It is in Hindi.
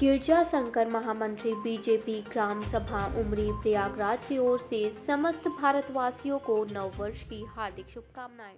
गिरजा शंकर महामंत्री बीजेपी ग्राम सभा उमरी प्रयागराज की ओर से समस्त भारतवासियों को नववर्ष की हार्दिक शुभकामनाएँ।